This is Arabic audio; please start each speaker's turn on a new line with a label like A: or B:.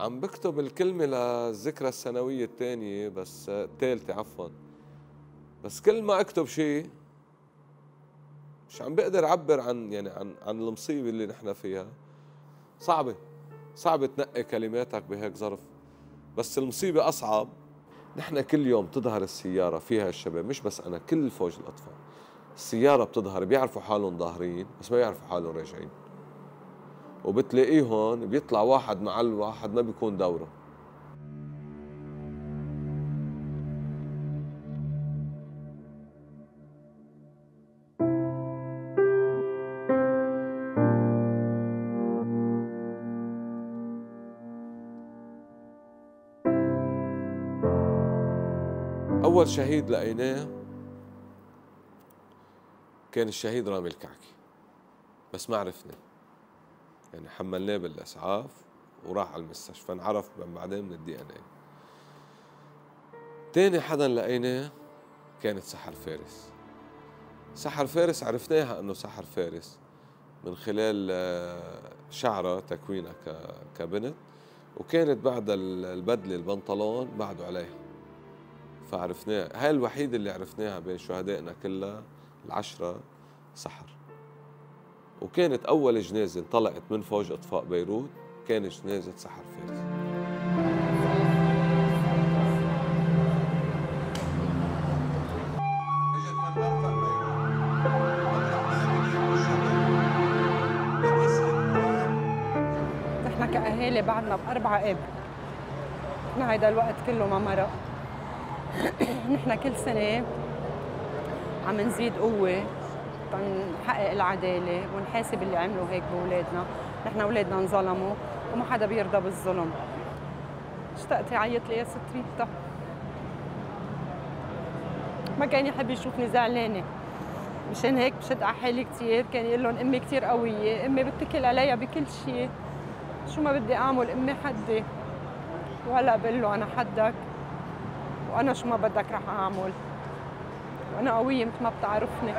A: عم بكتب الكلمة للذكرى السنوية الثانية بس الثالثة عفوا. بس كل ما أكتب شيء مش عم بقدر أعبر عن يعني عن عن المصيبة اللي نحن فيها. صعبة صعب تنقي كلماتك بهيك ظرف. بس المصيبة أصعب. نحن كل يوم تظهر السيارة فيها الشباب مش بس أنا كل فوج الأطفال. السيارة بتظهر بيعرفوا حالهم ظاهرين بس ما بيعرفوا حالهم راجعين. وبتلاقيهم بيطلع واحد مع الواحد ما بيكون دورة. أول شهيد لقيناه كان الشهيد رامي الكعكي بس ما عرفنا. يعني حملناه بالإسعاف وراح على المستشفى انعرف من بعدين من الدي ان اي تاني حدا لقيناه كانت سحر فارس. سحر فارس عرفناها إنه سحر فارس من خلال آه، شعرها تكوينها كبنت وكانت بعد البدلة البنطلون بعده عليها. فعرفناها هاي الوحيدة اللي عرفناها بين شهدائنا كلها العشرة سحر. وكانت أول جنازة انطلقت من فوج إطفاء بيروت كانت جنازة سحر فارس.
B: نحن كأهالي بعدنا بأربعة أب. نحن هيدا الوقت كله ما مرق. نحن كل سنة عم نزيد قوة. تنحقق العدالة ونحاسب اللي عملوا هيك بأولادنا. نحن أولادنا انظلموا وما حدا بيرضى بالظلم. اشتقت عيط لي يا ست ريتا. ما كان يحب يشوفني زعلانة. مشان هيك بشد على حالي كثير كان يقول لهم أمي كثير قوية أمي بتكل عليها بكل شيء. شو ما بدي أعمل؟ أمي حدي. وهلأ بقول له أنا حدك. وأنا شو ما بدك رح أعمل. وأنا قوية مثل ما بتعرفني.